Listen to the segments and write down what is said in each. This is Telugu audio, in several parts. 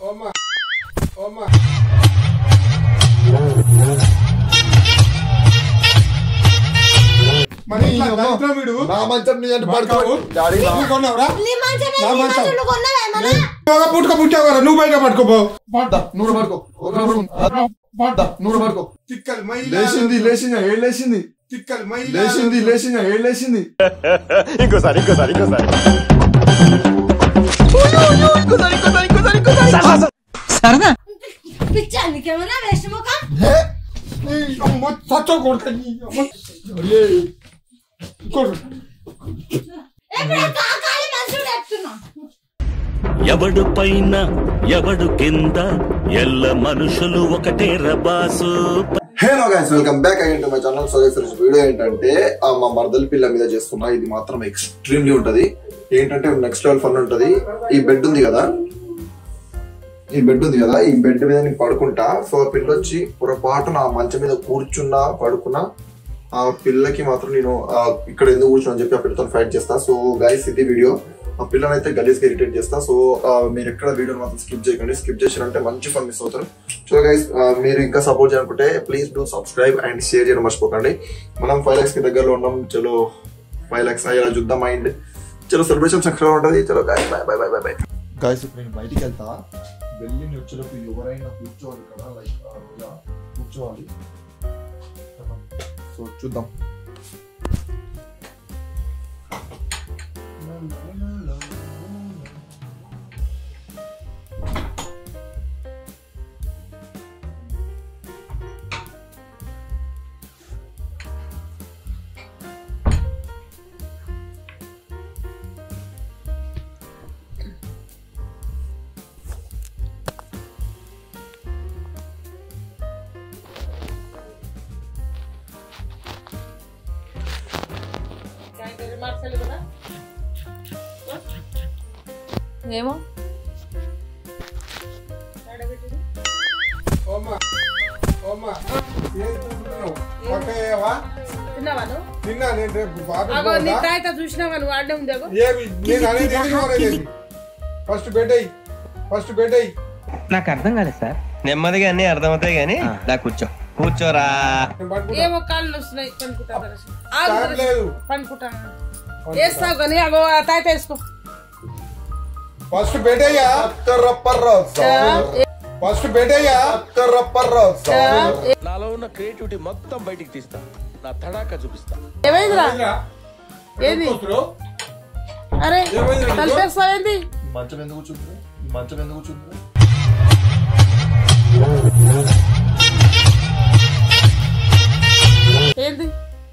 ఓమా ఓమా మరి ఇట్లా దరిద్రం వీడు? నా మంచం నీ అంటే పడుకోవు. పడుకో డాడీ నా- నువ్వు కొన్నావురా? నీ మంచం. ఒక పుట్టుక పుట్టావు కదా బయట పట్టుకోపో నూరు పడుకో. నూరు తిక్కలు మై లేచింది లేచింది ఏడు లేచింది తిక్కలు మై లేచింది లేచింది ఏడు లేచింది ఇంకోసారి ఇంకోసారి ఇంకోసారి. పిచ్చా వేస్ట్ ముఖం ఎవడు పైన ఎవడు కింద ఎల్ల మనుషులు ఒకటే రబాసు. Hello guys welcome back again to my channel so guys video ఏంటంటే ఆ, మా మరదల పిల్ల మీద చేస్తున్నా ఇది మాత్రం ఎక్స్ట్రీమ్లీ ఉంటుంది. ఏంటంటే నెక్స్ట్ లెవెల్ ఫన్ ఉంటుంది. ఈ బెడ్ ఉంది కదా? ఈ బెడ్ ఉంది కదా? ఈ బెడ్ మీద నేను పడుకుంటా. సో ఆ పిల్ల వచ్చి పొరపాటు నా మంచం మీద కూర్చున్నా పడుకున్నా. ఆ పిల్లకి మాత్రం నేను ఇక్కడ ఎందుకు కూర్చున్నా అని చెప్పి ఆ పిల్లతో ఫైట్ చేస్తా. సో గైస్ ఇది వీడియో ఆ పిల్లని అయితే గలీస్గా ఇరిటేట్ చేస్తా. సో మీరు ఎక్కడ వీడియో మాత్రం స్కిప్ చేయకండి. స్కిప్ చేసినంటే మంచి ఫన్ మిస్ అవుతారు. సో గైస్ మీరు ఇంకా సపోర్ట్ చేయాలనుకుంటే please do subscribe and share చేయడం మర్చిపోకండి. మనం ఫైవ్ లాక్స్కి దగ్గరలో ఉన్నాం. చలో ఫైవ్ లాక్స్ అయ్యేలా చూద్దాం మైండ్ చలో సెలబ్రేషన్ సక్సెస్ ఉంటుంది. చలో guys bye bye bye bye bye guys ఇప్పుడు నేను బయటికి వెళ్తా. వెళ్ళి వచ్చేటప్పుడు ఎవరైనా కూర్చోవాలి కదా? లైక్ కూర్చోవాలి. సో చూద్దాం. అనేది ఫస్ట్ బెడ్ అయ్యి ఫస్ట్ బెడ్ అయ్యి. నాకు అర్థం కాలేదు సార్. నెమ్మదిగా అన్ని అర్థమవుతాయి గానీ దా కూర్చో. కూర్చోరా. నేను పడుకుంటా. ఏమో కాళ్ళు వస్తున్నాయి పనుకుంటా టైం లేదు. పనుకుంటా. వేస్తావు కానీ అగో ఆ తాయిత వేసుకో. ఫస్ట్ అయ్యా ఫస్ట్ అయ్యా నాలో ఉన్న క్రియేటివిటీ మొత్తం బయటికి తీస్తా. నా తడాక చూపిస్తా. ఏమైందిరా? ఏది? అరే మంచం ఎందుకు కూర్చుంటుంది మంచం ఎందుకు కూర్చుంటుంది ఏంది?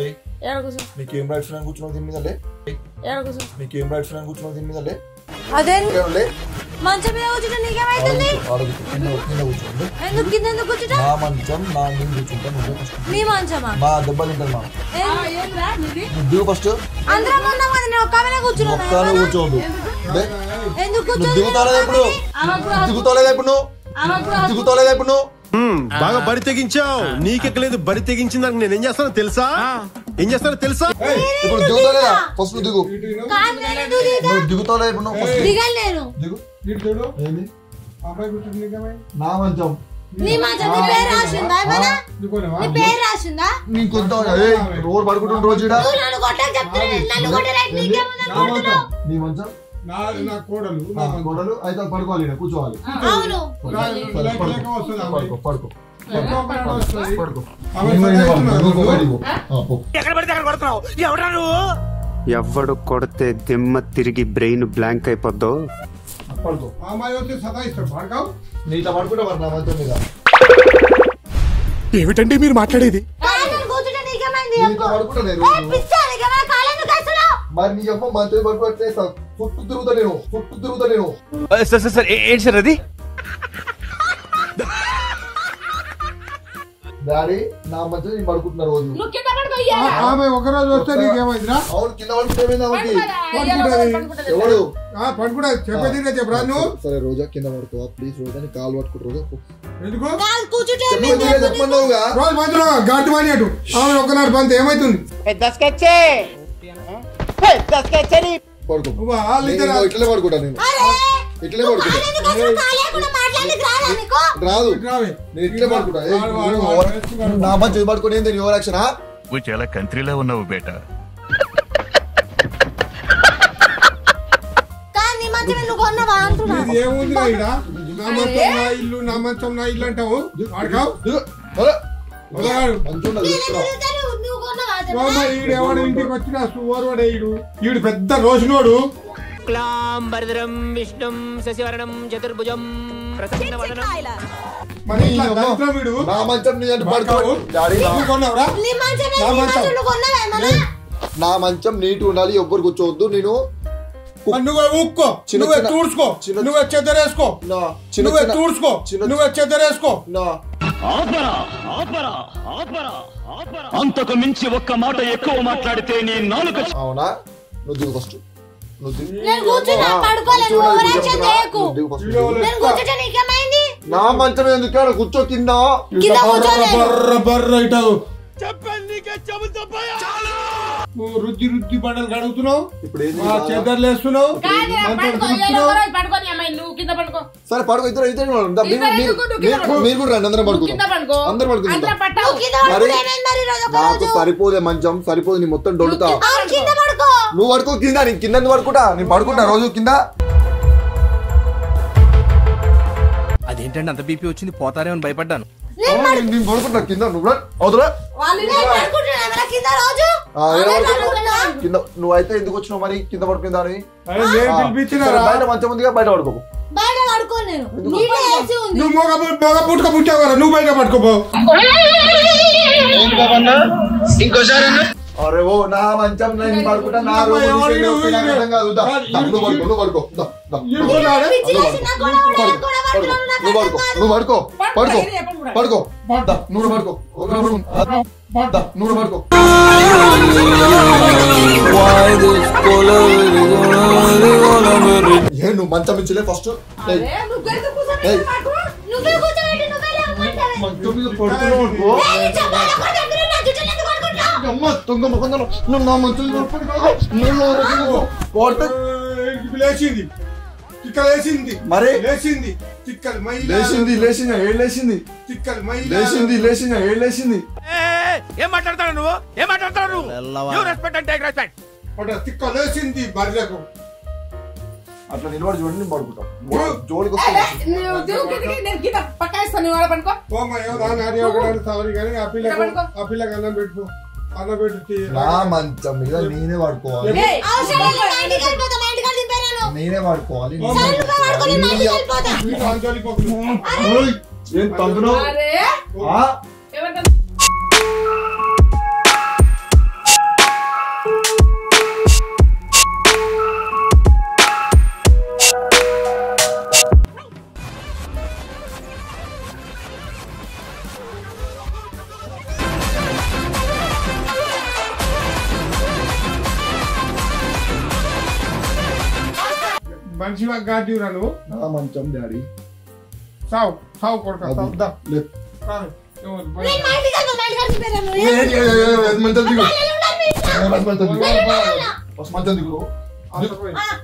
ఏయ్ ఏడ కూర్చో నీకేం రైట్స్ నేను కూర్చున్నావు దీని మీద ఏడ కూర్చో నీకేం రైట్స్ నేను కూర్చున్నావు దీని మీద లే? అదేం? ఇక్కడ లే మంచం మీద కూర్చుంటే నీకేమైతుంది? ఆడ కూర్చో. కింద కింద కూర్చోండి. ఎందుకు కింద ఎందుకు కూర్చుంటా నా మంచం నా నేను కూర్చుంటా నువ్వు ఫస్ట్ నీ మంచమా? మా దెబ్బ తింటాను మా. ఆ, ఏందిరా నీది? నువ్వు దిగు ఫస్ట్ అందరం ఉన్నాం కదా నేను ఒక్క మీద కూర్చున్నాను ఒక్కనే కూర్చోదు లే. ఎందుకు నువ్వు కూర్చోదు దిగుతాలేదా ఇప్పుడు? ఆమెకు కూడా దిగుతాలేదా ఇప్పుడు? నువ్వు ఆమెకు కూడా దిగుతాలేదా ఇప్పుడు? నువ్వు బాగా బరి తెగించావు. నీకెక్కలేదు బరి తెగించిన దానికి నేను ఏం చేస్తానో తెలుసా? ఏం చేస్తానో తెలుసా? ఇప్పుడు దిగుతాలేదా ఫస్ట్ నువ్వు దిగు. దిగుతా? నువ్వు దిగుతాలేదా ఇప్పుడు నువ్వు ఫస్ట్ దిగు. ఏంది? నా మంచం. నీ మంచం నీ పేరు రాసిందా? ఏమన్నా దిగుకోలేవా నీ పేరు రాసిందా? నీ కొంత రోడ్ పడుకుంటున్న రోజు ఈడ. నువ్వు నన్ను కొట్టని చెప్తున్నాను నన్ను కొట్టే రైట్ నీకేముంది నా మంచం. నీ మంచం? నా నా కోడలు నా గొడవలు అయితే పడుకోవాలి కూర్చోవాలి. పడుకో. పడుకో. ఎవడు కొడితే దిమ్మ తిరిగి బ్రెయిన్ బ్లాంక్ అయిపోద్దో? ఏమిటండి మీరు మాట్లాడేది? మరి నీ అమ్మ మంచం పడుకుంటే చుట్టూ తిరుగుతా నేను. చుట్టూ తిరుగుతా నేను. సార్ సార్ సార్ ఏ- ఏంటి సార్ అది? డాడీ నా మంచం నేను పడుకుంటున్నా రోజు. పడుకో ఆమె ఒక రోజు వస్తే నీకేమైందిరా? అవును కింద పడుకుంటే ఏమైంది ఆమెకి? ఎవడు? ఆ పడుకుంటా చెప్పేది చెప్పరా నువ్వు సరే రోజా కింద పడుకో ప్లీజ్ రోజా నీ కాలు పట్టుకుంటు రోజా. ఎందుకు? అటు ఆమె ఒకనాడు పంత ఏమైతుంది? పడుకో. నువ్వు వాళ్ళు నేను ఇద్దరు ఇట్లనే పడుకుంటా నేను. ఇట్లే పడుకుంటా. రాదా నీకు? రాదు. రావే. నేను ఇట్లే పడుకుంటా. వాడు, వాడు, నువ్వు. నా మంచి చాలా కంట్రీలో ఉన్నావు బేటా. కానీ నీ మంచం ఇల్లు నా మంచం నా ఇల్లు అంటావు? ఈడు ఎవడు ఇంటికి వచ్చినా సువరుడే ఈడు. ఈడు పెద్ద రోజునోడు క్లాంబరధరం విష్ణుం శశివరణం చతుర్భుజం మరి ఇట్లా నా మంచం నీ అంటే పడుకో పడుకోవు. డాడీ నా- నువ్వు కొన్నావురా? నీ మంచమే నా నీ మంచం. మంచం. నువ్వు కొన్నావా ఏమన్నా? నా మంచం నీట్ ఉండాలి ఎవ్వరు కూర్చోవద్దు. నేను మరి నువ్వే ఊక్కో. చిన్న నువ్వే చిన్న- తూడ్చుకో. చిన్న- నువ్వే చెద్దరేసుకో నా చిన్న నువ్వే చిన్న తూడ్చుకో. చిన్న- నువ్వే చెద్దరేసుకో నా ఆపరా ఆపరా ఆపరా ఆపరా. అంతకు మించి ఒక్క మాట ఎక్కువ మాట్లాడితే నీ నాలుక అవునా? నువ్వు దిగు ఫస్ట్ నేను కూర్చున్నా ఓవర్ యాక్షన్. చేయకు. నేను కూర్చుంటే నీకేమైంది? నా మంచం ఎందుకు ఆడ కూర్చో కింద కింద కూర్చోలేదు. బర్ర బర్ర ఇటావు. నువ్వు రుద్ది రుద్ది బండలు కడుగుతున్నావు? మా చెద్దర్లు వేస్తున్నావు? సరే పడుకో ఇద్దరు ఇద్దరు. మీరు కూడా రండి అందరం పడుకో. అందరం పడుకుందాం. అందులో పట్టావు. నువ్వు కింద పడుకుంటే ఏమైంది మరి ఈరోజు ఒక నాకు రోజు? సరిపోదే మంచం సరిపోదు నీ మొత్తం డొడుతా నువ్వు పడుకో కింద నేను కింద పడుకుంటా? నేను పడుకుంటా రోజు కింద. అదేంటండి అంత బీపీ వచ్చింది? పోతారేమో అని భయపడ్డాను. నేను పడుకుంటా కింద. నువ్వు. అవుతురా కింద నువ్వైతే ఎందుకు వచ్చినావు మరి? కింద పడుకుందా అని? బయట మంచం ఉందిగా బయట పడుకో. బయట పడుకో నేను. నీళ్ళ వేసి ఉంది. నువ్వు మొగ మొగ పుట్టుక పుట్టావు కదా నువ్వు బయట పట్టుకోపో అరే ఓ నా మంచం నేను పడుకుంటా నా నువ్వు? పడుకో నువ్వు పడుకో పడుకో, పడుకో. పడుకో. నువ్వు పడుకో కూడా. పడుకో ఏ నువ్వు మంచం ఇచ్చలే ఫస్ట్. మంచం మీద పడుకున్నావు దొంగ నువ్వు నా ఏయ్, లేచింది. లేచింది. మరి? లేచింది. తిక్కలు మై లేచింది లేచింది ఏడు లేచింది. తిక్కలు మై లేచింది లేచింది ఏడు లేచింది. ఏం మాట్లాడతాడు నువ్వు? ఏం మాట్లాడతాడు నువ్వు? రెస్పెక్ట్ అంటే రెస్పెక్ట్ తిక్క లేచింది బర్రెకు. అట్లా నిలబడి చూడండి పడుకుంటాం. జోలికి ఏయ్, వస్తే నువ్వు దిగు కిందకి, నేను కింద పక్కాయిస్తాను నువ్వు ఆడ పడుకో. ఓ మా ఏదో నాని ఒకటి సారీ కానీ ఆ పిల్లకు ఆ పిల్లకి అన్నం పెట్టు. అన్నం పెట్టు తీ- నా మంచం మీద నేనే పడుకోవాలి ఏయ్, అవసరం లేదు, మా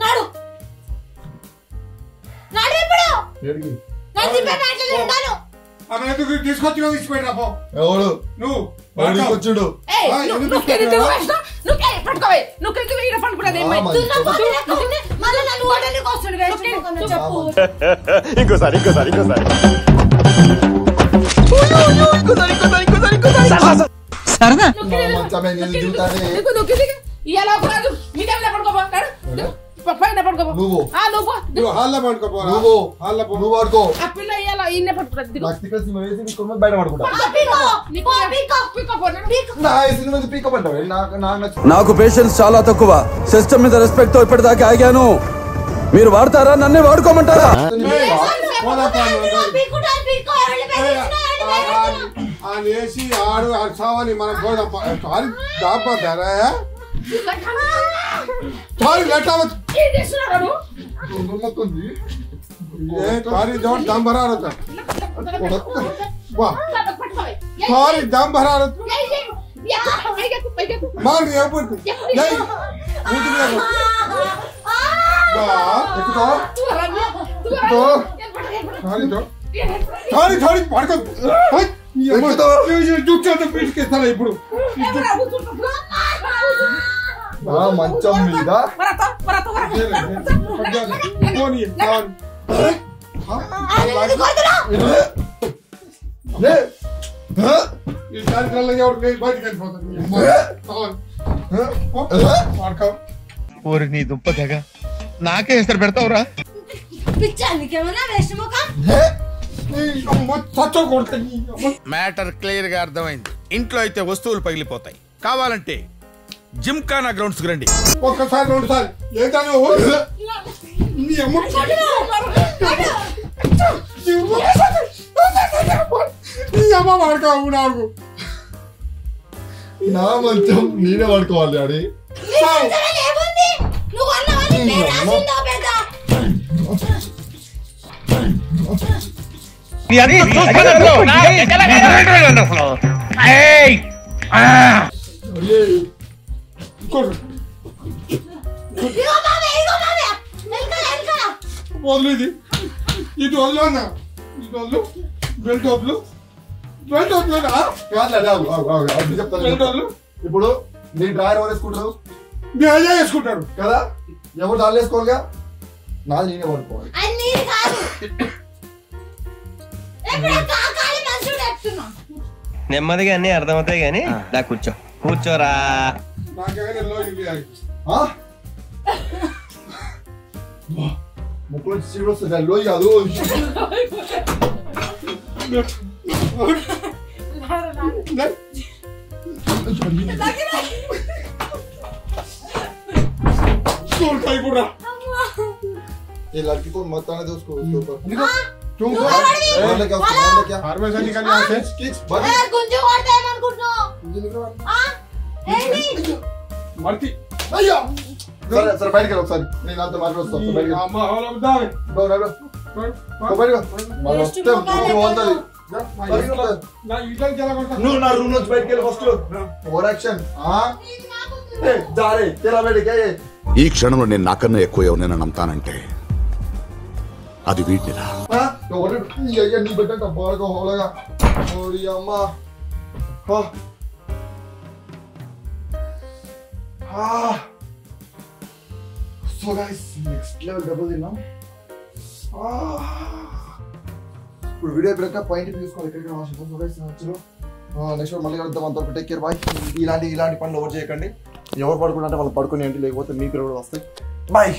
నాడు నాడు ఇప్పుడు ఏడికి? నేను దింపే మా ఇంట్లో నేను ఉంటాను. ఆమె ఎందుకు తీసుకొచ్చి ఇచ్చిపోయినా పో ఎవడు నువ్వు ఎవడికి వచ్చాడు ఏయ్, ఆ, నువ్వు- ఎందుకు నువ్వు కింద తీసుకొచ్చావు? దిగు ఫస్ట్. నువ్వు ఏయ్, పడుకోవే నువ్వు కింద ఈడ పడుకునేది ఆ, ఏమై? మంచం. దున్నపోతు లెక్క ఉంది. మళ్ళీ నన్ను హోటల్కి వస్తాడు వేస్ట్ ముఖంలో చెప్పు. ఇంకోసారి ఇంకోసారి ఇంకోసారి. నువ్వు నా కింద పడుకోపో పైన పడుకోపో నువ్వు. ఆ, నువ్వు. నువ్వు హాల్లో పడుకోపోరా నువ్వు హాల్లో పో నువ్వు పడుకో ఆ పిల్ల ఇయ్యాల ఈయన నాకు టికెట్స్ వేసి నీ కుటుంబం బయట పడుకుంటా పీకో నీకు పీకో పీకో పో నాడు. నా వేసిన మీద పీకప్ అంటావు నాకు నాకు నచ్చింది నాకు పేషెన్స్ చాలా తక్కువ సిస్టమ్ మీద రెస్పెక్ట్తో ఇప్పటిదాకా ఆగాను మీరు వాడతారా నన్నే వాడుకోమంటారా పీకుతా పీకో ఎవరి ఆ లేచి ఆడు ఆడు సావని మనం పోదాం సారీ దాపదారా సారీ లెట్టావ ఏం చేస్తున్నాడు వాడు? నమ్ముతుంది ఏ సారీ జోన్ దమ్ భరారు వా. పట్టుకోవే. సారీ దమ్ భరారు ఏయ్, ఏయ్, ఎక్కు, పైకి ఎక్కు, పైకి ఎక్కు. మాకు ఎప్పుడు జై ఊటి మీద వా ఎక్కుతావా రండి. సారీ తో సారీ సారీ పడక చూచాను పీడికేస్తాను ఇప్పుడు? నా మంచం మీద పోనీ సారీ లే. హ? ఈ కార్యక్రమంలో ఎవరు లేదు బయటికి వెళ్ళిపోతాను పడక ఓరి నీ దుంప తెగ. నాకే హెసరు పెడతావురా? మ్యాటర్ క్లియర్గా అర్థమైంది. ఇంట్లో అయితే వస్తువులు పగిలిపోతాయి. కావాలంటే జిమ్ఖానా గ్రౌండ్స్ రండి ఒక్కసారి రెండు ఏంటని నీ అమ్మ నీ అమ్మ పడకావు నాకు నా మంచం నేనే పడుకోవాలి డాడీ నీ ఇంకోటి ఇదిగో మామే ఇదిగో మామే వెనకాల వెనకాల వదిలు ఇది ఇది వదిలు అన్న ఇది వదిలు బెల్ట్ వదిలు బెల్ట్ ఆగు, అది చెప్తాను బెల్ట్ వదిలు ఇప్పుడు నేను డ్రాయర్ ఎవరు వేసుకుంటారు మీ అయ్యా వేసుకుంటారు కదా ఎవరు దాని వేసుకోవాలిగా నాది నేనే పడుకోవాలి కాదు నెమ్మదిగా అన్ని అర్థమవుతాయి గానీ దా కూర్చో కూర్చోరా Ha? Ma poi si lo sa lo ya do. ये लड़की को मत आने दो उसको उसके ऊपर? क्यों को बोले क्या उसको बोले क्या? हार में से निकाल यहाँ से किच बंद गुंजू और दे मन गुंजू। गुंजू निकलो। हाँ? ए नहीं। खींच, ఏ बंद। గుంజు కొడితే ఏమనుకుంటున్నావు ఆ? ఏంటి మర్తి అయ్యో సరే సరే బయటికి వెళ్ళి ఒకసారి నేను అంత మాట్లాడొస్తాను ఒకసారి బయటికి అమ్మ హోలం దావే గో నడు గో బయటికి మన వస్తే ముక్కు పోతుంది బయటికి వస్తుంది. నా ఇంట్లో జరగకుండా నువ్వు నా రూమ్ నుంచి బయటికి వెళ్ళి ఫస్ట్ ఓవర్ యాక్షన్ జారే తెరా బయటికి ఏ, ఏ. ఈ క్షణంలో నేను నాకన్నా ఎక్కువ ఎవరినైనా నమ్ముతానంటే అది వీటినిరా ఆ, ఎవరు ఈ అయ్యా నీ బిడ్డ బాగా హోలగా ఓడి అమ్మ సో గైస్ నెక్స్ట్ లెవెల్ డబ్బులు తిన్నాం ఇప్పుడు వీడియో అయిపోయాక పాయింట్ తీసుకోవాలి ఎక్కడికి అవసరం సో గైస్ నచ్చరు నెక్స్ట్ మళ్ళీ కలుద్దాం. అంత టేక్ కేర్ బాయ్ ఇలాంటి ఇలాంటి పనులు ఎవరు చేయకండి. ఎవరు పడుకుంటే వాళ్ళు పడుకునేయండి లేకపోతే మీకు కూడా వస్తాయి. బాయ్